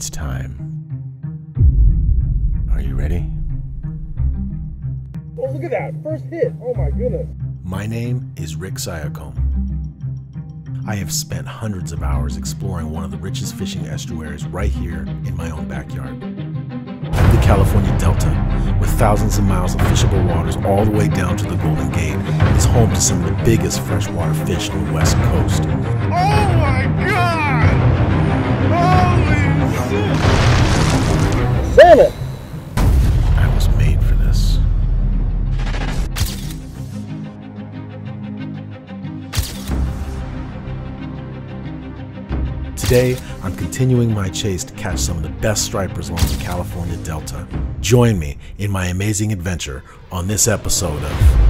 It's time. Are you ready? Oh, look at that. First hit. Oh, my goodness. My name is Rick Siacombe. I have spent hundreds of hours exploring one of the richest fishing estuaries right here in my own backyard. The California Delta, with thousands of miles of fishable waters all the way down to the Golden Gate, is home to some of the biggest freshwater fish on the West Coast. Oh, my God. Today, I'm continuing my chase to catch some of the best stripers along the California Delta. Join me in my amazing adventure on this episode of